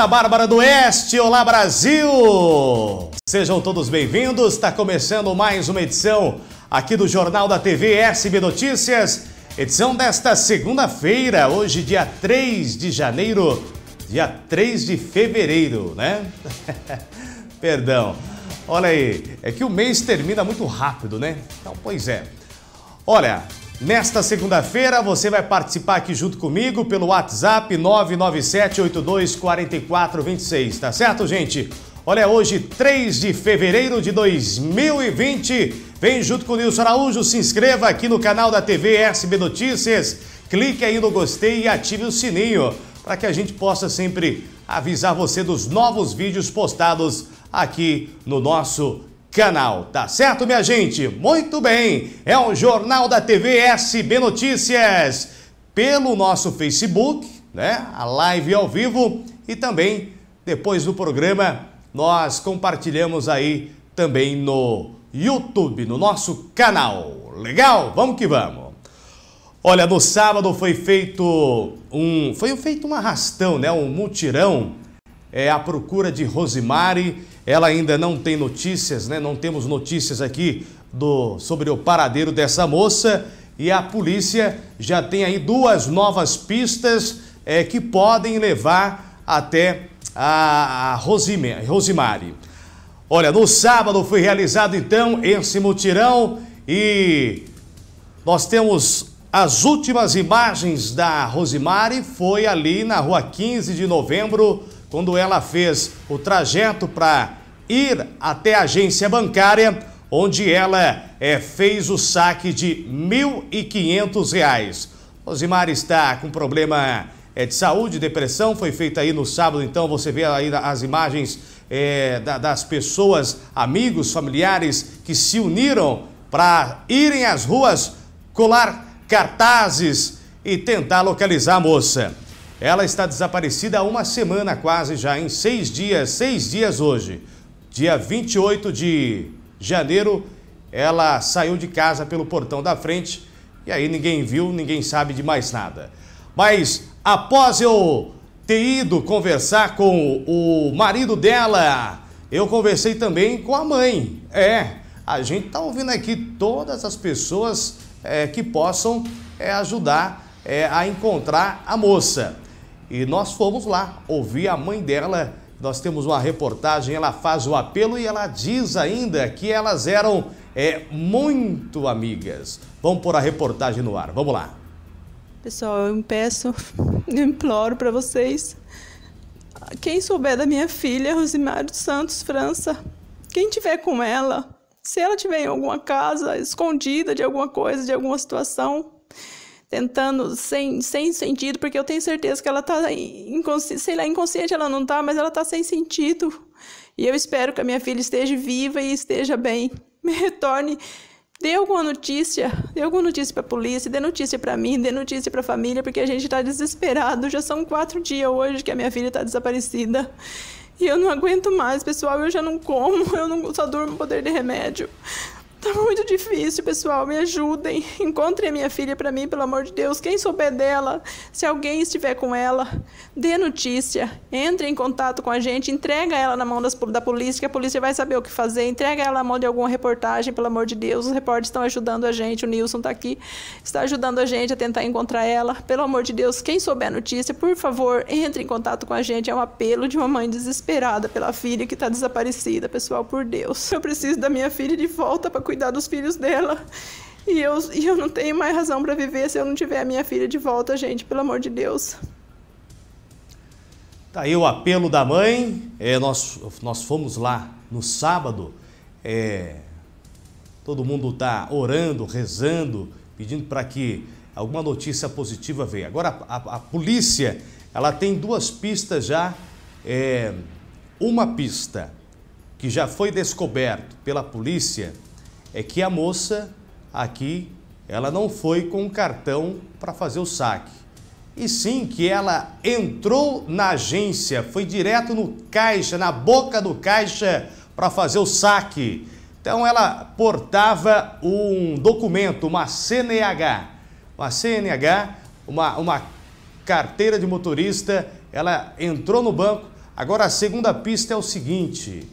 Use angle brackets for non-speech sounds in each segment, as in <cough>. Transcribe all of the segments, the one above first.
Santa Bárbara do Oeste. Olá, Brasil! Sejam todos bem-vindos. Está começando mais uma edição aqui do Jornal da TV SB Notícias. Edição desta segunda-feira, hoje, dia 3 de janeiro, dia 3 de fevereiro, né? <laughs> Perdão. Olha aí, é que o mês termina muito rápido, né? Então, pois é. Olha, Nesta segunda-feira, você vai participar aqui junto comigo pelo WhatsApp 997824426, tá certo, gente? Olha, hoje, 3 de fevereiro de 2020. Vem junto com o Nilson Araújo, se inscreva aqui no canal da TV SB Notícias, clique aí no gostei e ative o sininho para que a gente possa sempre avisar você dos novos vídeos postados aqui no nosso canal. Tá certo, minha gente? Muito bem. É o Jornal da TV SB Notícias pelo nosso Facebook, né? A live ao vivo e também depois do programa nós compartilhamos aí também no YouTube, no nosso canal. Legal? Vamos que vamos. Olha, no sábado foi feito um foi feito um arrastão, né? Um mutirão é a procura de Rosimari ela ainda não tem notícias, né? Não temos notícias aqui do sobre o paradeiro dessa moça e a polícia já tem aí duas novas pistas é, que podem levar até a, a Rosimari. Olha, no sábado foi realizado então esse mutirão e nós temos as últimas imagens da Rosimari foi ali na rua 15 de novembro, quando ela fez o trajeto para ir até a agência bancária, onde ela é, fez o saque de R$ 1.500. Rosimar está com problema é, de saúde, depressão, foi feita aí no sábado, então você vê aí as imagens é, da, das pessoas, amigos, familiares que se uniram para irem às ruas colar cartazes e tentar localizar a moça. Ela está desaparecida há uma semana quase já, em seis dias, seis dias hoje. Dia 28 de janeiro, ela saiu de casa pelo portão da frente e aí ninguém viu, ninguém sabe de mais nada. Mas após eu ter ido conversar com o marido dela, eu conversei também com a mãe. É, a gente está ouvindo aqui todas as pessoas é, que possam é, ajudar é, a encontrar a moça. E nós fomos lá ouvir a mãe dela nós temos uma reportagem, ela faz o apelo e ela diz ainda que elas eram é, muito amigas. Vamos pôr a reportagem no ar, vamos lá. Pessoal, eu peço, <laughs> eu imploro para vocês, quem souber da minha filha, Rosimário Santos França, quem tiver com ela, se ela tiver em alguma casa, escondida de alguma coisa, de alguma situação, tentando sem, sem sentido, porque eu tenho certeza que ela está inconsciente, sei lá, inconsciente ela não está, mas ela está sem sentido. E eu espero que a minha filha esteja viva e esteja bem. <laughs> Me retorne, dê alguma notícia, dê alguma notícia para a polícia, dê notícia para mim, dê notícia para a família, porque a gente está desesperado. Já são quatro dias hoje que a minha filha está desaparecida. E eu não aguento mais, pessoal. Eu já não como, <laughs> eu não, só durmo poder de remédio. Tá muito difícil, pessoal. Me ajudem. Encontrem a minha filha para mim, pelo amor de Deus. Quem souber dela, se alguém estiver com ela, dê notícia. Entre em contato com a gente, entrega ela na mão das, da polícia, que a polícia vai saber o que fazer. Entrega ela na mão de alguma reportagem, pelo amor de Deus. Os repórteres estão ajudando a gente. O Nilson está aqui, está ajudando a gente a tentar encontrar ela. Pelo amor de Deus, quem souber a notícia, por favor, entre em contato com a gente. É um apelo de uma mãe desesperada pela filha que está desaparecida, pessoal, por Deus. Eu preciso da minha filha de volta para cuidar dos filhos dela. E eu, e eu não tenho mais razão para viver se eu não tiver a minha filha de volta, gente, pelo amor de Deus. Tá aí o apelo da mãe. É, nós, nós fomos lá no sábado. É, todo mundo está orando, rezando, pedindo para que alguma notícia positiva venha. Agora, a, a, polícia ela tem duas pistas já. É, uma pista que já foi descoberto pela polícia é que a moça aqui, ela não foi com o cartão para fazer o saque. E sim que ela entrou na agência, foi direto no caixa, na boca do caixa para fazer o saque. Então ela portava um documento, uma CNH, uma CNH, uma, uma carteira de motorista. Ela entrou no banco, Agora, a segunda pista é o seguinte: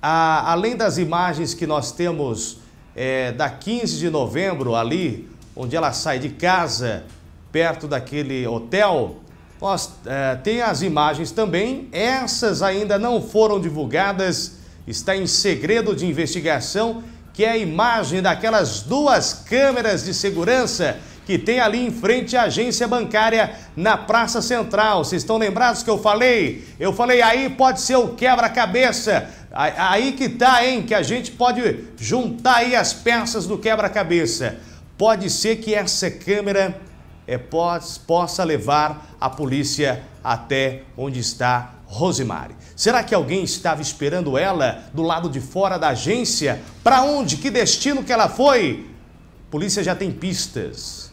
a, além das imagens que nós temos é, da 15 de novembro, ali, onde ela sai de casa, perto daquele hotel, nós é, tem as imagens também. Essas ainda não foram divulgadas, está em segredo de investigação, que é a imagem daquelas duas câmeras de segurança que tem ali em frente à agência bancária na Praça Central. Vocês estão lembrados que eu falei? Eu falei, aí pode ser o quebra-cabeça. Aí que tá, hein? Que a gente pode juntar aí as peças do quebra-cabeça. Pode ser que essa câmera é, pos, possa levar a polícia até onde está Rosemary. Será que alguém estava esperando ela do lado de fora da agência? Para onde? Que destino que ela foi? A polícia já tem pistas.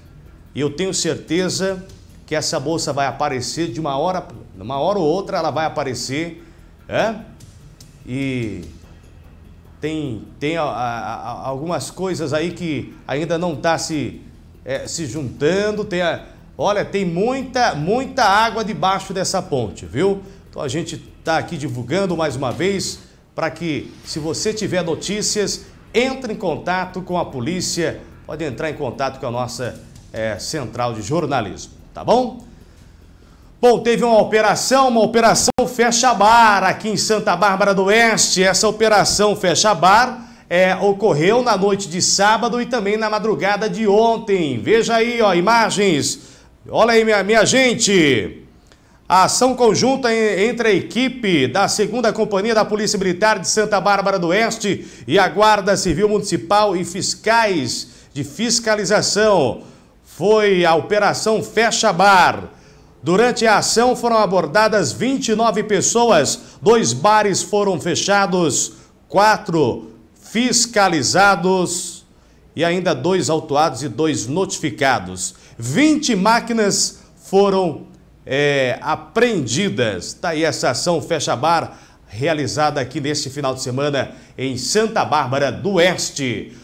E eu tenho certeza que essa moça vai aparecer de uma hora, uma hora ou outra ela vai aparecer, é? E tem, tem a, a, a, algumas coisas aí que ainda não está se, é, se juntando. Tem olha, tem muita, muita água debaixo dessa ponte, viu? Então a gente está aqui divulgando mais uma vez para que, se você tiver notícias, entre em contato com a polícia, pode entrar em contato com a nossa é, Central de Jornalismo, tá bom? Bom, teve uma operação, uma operação Fecha Bar aqui em Santa Bárbara do Oeste. Essa operação Fecha Bar é, ocorreu na noite de sábado e também na madrugada de ontem. Veja aí, ó, imagens. Olha aí, minha, minha gente. A ação conjunta entre a equipe da 2 Companhia da Polícia Militar de Santa Bárbara do Oeste e a Guarda Civil Municipal e fiscais de fiscalização foi a Operação Fecha Bar. Durante a ação foram abordadas 29 pessoas, dois bares foram fechados, quatro fiscalizados e ainda dois autuados e dois notificados. 20 máquinas foram é, apreendidas. Está aí essa ação Fecha Bar realizada aqui neste final de semana em Santa Bárbara do Oeste.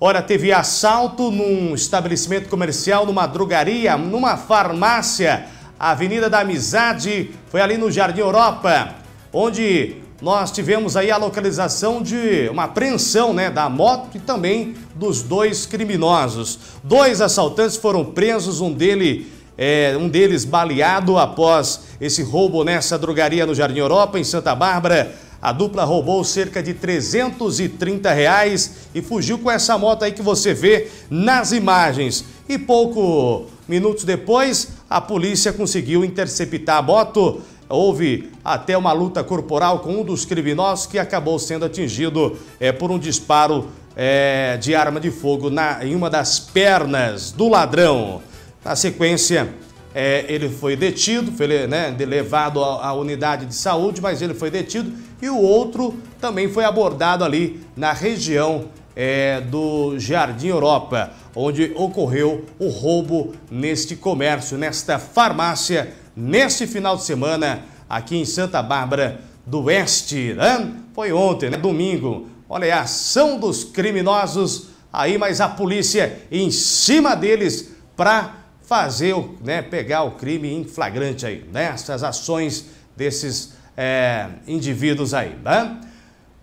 Ora, teve assalto num estabelecimento comercial, numa drogaria, numa farmácia, Avenida da Amizade, foi ali no Jardim Europa, onde nós tivemos aí a localização de uma apreensão né, da moto e também dos dois criminosos. Dois assaltantes foram presos, um, dele, é, um deles baleado após esse roubo nessa drogaria no Jardim Europa, em Santa Bárbara. A dupla roubou cerca de 330 reais e fugiu com essa moto aí que você vê nas imagens. E pouco minutos depois, a polícia conseguiu interceptar a moto. Houve até uma luta corporal com um dos criminosos que acabou sendo atingido é, por um disparo é, de arma de fogo na, em uma das pernas do ladrão. Na sequência, é, ele foi detido, foi né, levado à, à unidade de saúde, mas ele foi detido e o outro também foi abordado ali na região é, do Jardim Europa, onde ocorreu o roubo neste comércio, nesta farmácia, neste final de semana aqui em Santa Bárbara do Oeste. Né? Foi ontem, né? domingo. Olha a ação dos criminosos aí, mas a polícia em cima deles para fazer, né, pegar o crime em flagrante aí, nessas né? ações desses é, indivíduos aí, né?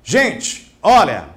Gente, olha,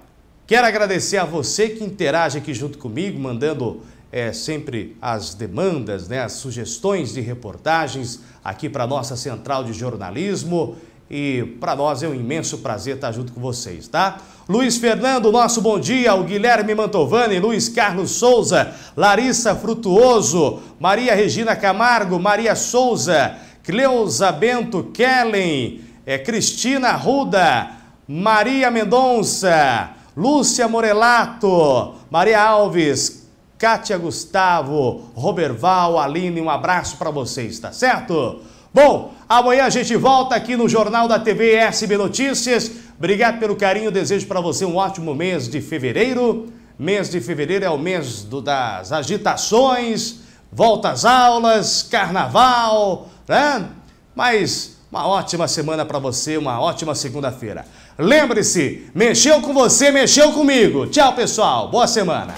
quero agradecer a você que interage aqui junto comigo, mandando é, sempre as demandas, né, as sugestões de reportagens aqui para nossa central de jornalismo e para nós é um imenso prazer estar junto com vocês, tá? Luiz Fernando, nosso bom dia, o Guilherme Mantovani, Luiz Carlos Souza, Larissa Frutuoso, Maria Regina Camargo, Maria Souza, Cleusa Bento Kellen, é, Cristina Ruda, Maria Mendonça, Lúcia Morelato, Maria Alves, Kátia Gustavo, Roberval, Aline, um abraço para vocês, tá certo? Bom, amanhã a gente volta aqui no Jornal da TV SB Notícias. Obrigado pelo carinho, desejo para você um ótimo mês de fevereiro. Mês de fevereiro é o mês do, das agitações, volta às aulas, carnaval, né? Mas uma ótima semana para você, uma ótima segunda-feira. Lembre-se, mexeu com você, mexeu comigo. Tchau, pessoal. Boa semana.